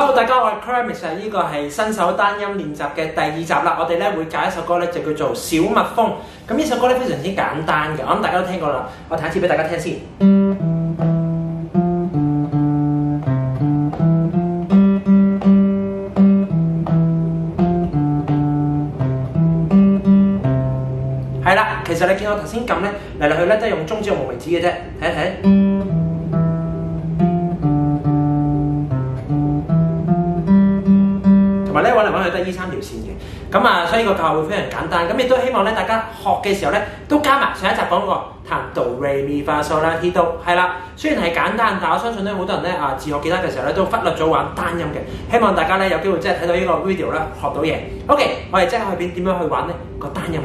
Hello，大家好，我係 Kermit 啊！呢個係新手單音練習嘅第二集啦。我哋咧會教一首歌咧，就叫做《小蜜蜂》。咁呢首歌咧非常之簡單嘅，我諗大家都聽過啦。我彈一次俾大家聽先。係啦，其實你見我頭先撳咧嚟嚟去咧都係用中指同無名指嘅啫，睇一睇。同埋咧揾嚟揾去都係呢三條線嘅，咁啊，所以個教學會非常簡單。咁亦都希望咧大家學嘅時候咧都加埋上一集講過彈哆來咪發嗦啦 Ti 哆，係啦。雖然係簡單，但我相信咧好多人咧啊自學吉他嘅時候咧都忽略咗玩單音嘅。希望大家咧有機會真係睇到呢個 video 啦，學到嘢。OK，我哋即刻去邊點樣去玩呢個單音。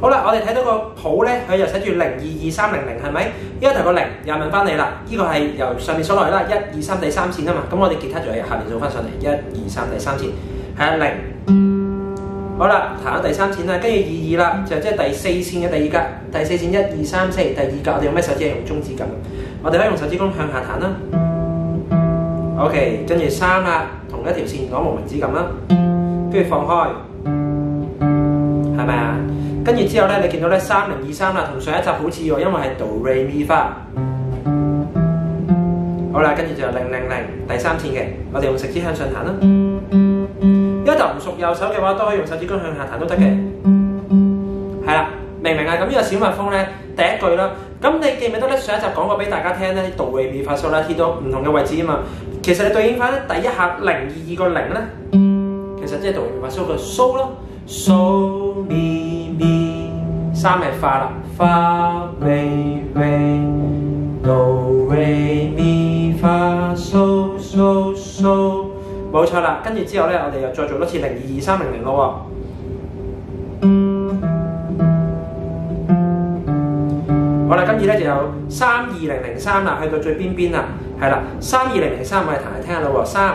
好啦，我哋睇到個譜咧，佢又寫住零二二三零零，係咪？依家頭個零又問翻你啦，呢、個係由上面數落嚟啦，一二三第三線啊嘛。咁我哋吉他就係下面數翻上嚟，一二三第三線，係零。好啦，彈咗第三線啦，跟住二二啦，就即係第四線嘅第二格，第四線一二三四，第二格我哋用咩手指？用中指撳。我哋可以用手指公向下彈啦。OK，跟住三啦，同一條線攞無名指撳啦，跟住放開，係咪啊？跟住之後咧，你見到咧三零二三啦，同上一集好似喎，因為係哆來咪發。好啦，跟住就零零零第三線嘅，我哋用食指向上彈啦。一頭唔熟右手嘅話，都可以用手指公向下彈都得嘅。係啦，明唔明啊？咁呢個小蜜蜂咧，第一句啦。咁你記唔記得咧？上一集講過俾大家聽咧，哆來咪發嗦啦，Ti 哆唔同嘅位置啊嘛。其實你對應翻咧，第一下零二二個零咧，其實即係哆來咪發嗦個嗦咯。嗦咪咪，三係發啦，發咪，啦。跟住之後咧，我哋又再做多次零二二三零零咯喎。好啦，跟住咧就有三二零零三啦，去到最邊邊啦，係啦，三二零零三我哋彈嚟聽下咯喎，三，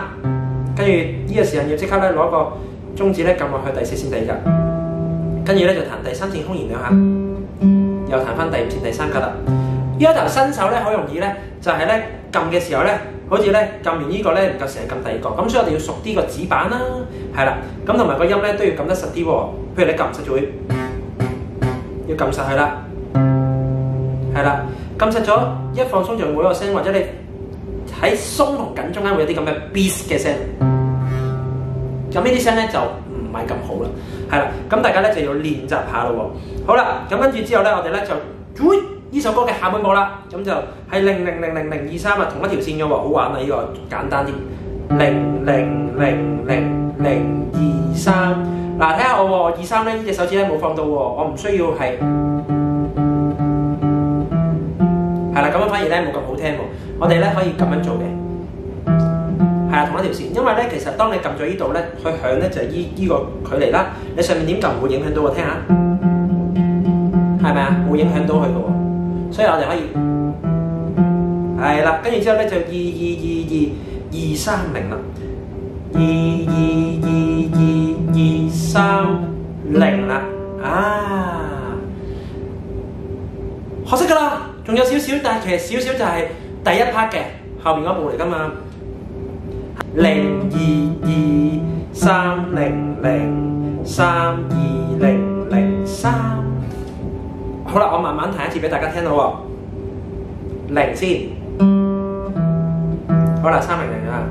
跟住呢個時間要即刻咧攞個中指咧撳落去第四線第二格，跟住咧就彈第三線空弦兩下，又彈翻第五線第三格啦。呢一頭新手咧好容易咧，就係咧撳嘅時候咧，好似咧撳完呢個咧唔夠成日撳第二個，咁所以我哋要熟啲個指板啦，係啦，咁同埋個音咧都要撳得實啲喎。譬如你撳唔實就會要撳實佢啦，係啦，撳實咗一放鬆就會冇個聲，或者你喺鬆同緊中間會有啲咁嘅 beat 嘅聲。咁呢啲聲咧就唔係咁好啦，係啦，咁大家咧就要練習下咯喎。好啦，咁跟住之後咧，我哋咧就，呢首歌嘅下半部啦，咁就係零零零零零二三啊，同一條線嘅喎，好玩啊！呢、個簡單啲，零零零零零二三，嗱睇下我喎，二三咧呢隻手指咧冇放到喎，我唔需要係，係啦，咁樣反而咧冇咁好聽喎，我哋咧可以咁樣做嘅。係啦，同一條線，因為咧，其實當你撳咗呢度咧，佢響咧就係依依個距離啦。你上面點撳唔會影響到我聽下，係咪啊？會影響到佢嘅喎，所以我哋可以係啦。跟住之後咧就二二二二二三零啦，二二二二二三零啦，啊！學識㗎啦，仲有少少，但係其實少少就係第一 part 嘅後面嗰步嚟㗎嘛。零二二三零零三二零，好啦，我慢慢彈一次俾大家聽到喎。零先，好啦，三零零啊，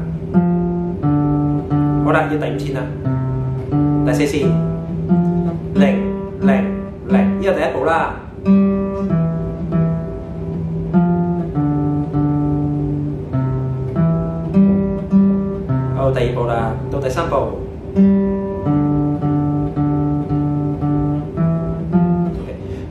好啦，要第五線啦，第四次，零零零，呢個第一步啦。好，第二步啦，到第三步。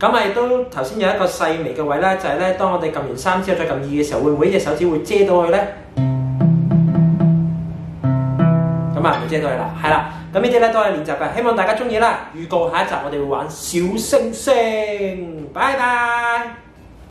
咁啊，亦都頭先有一個細微嘅位咧，就係、是、咧，當我哋撳完三之後再撳二嘅時候，會唔會隻手指會遮到佢咧？咁啊，唔遮到佢啦，係啦。咁呢啲咧都係練習嘅，希望大家中意啦。預告下一集我哋會玩小星星，拜拜。